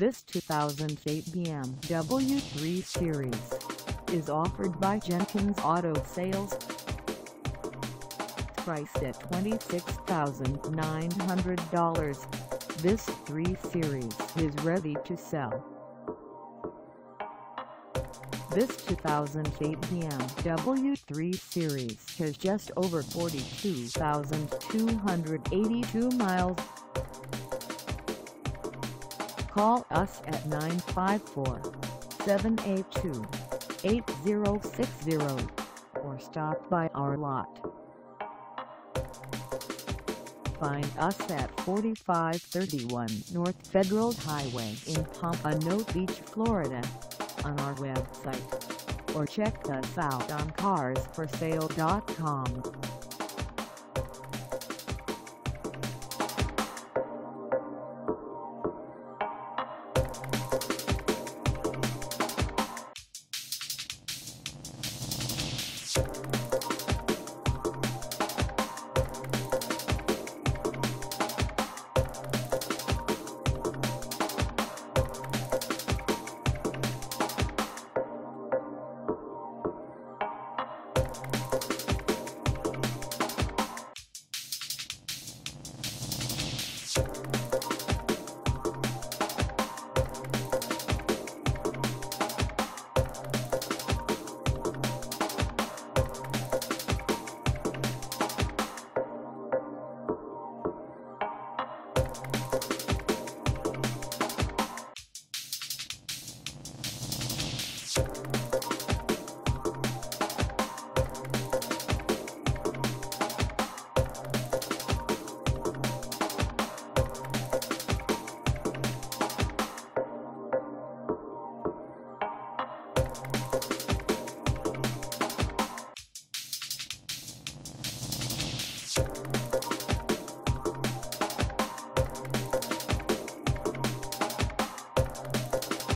This 2008 BMW 3 Series is offered by Jenkins Auto Sales. Priced at $26,900, this 3 Series is ready to sell. This 2008 BMW 3 Series has just over 42,282 miles. Call us at 954-782-8060 or stop by our lot. Find us at 4531 North Federal Highway in Pompano Beach, Florida on our website or check us out on carsforsale.com. Thank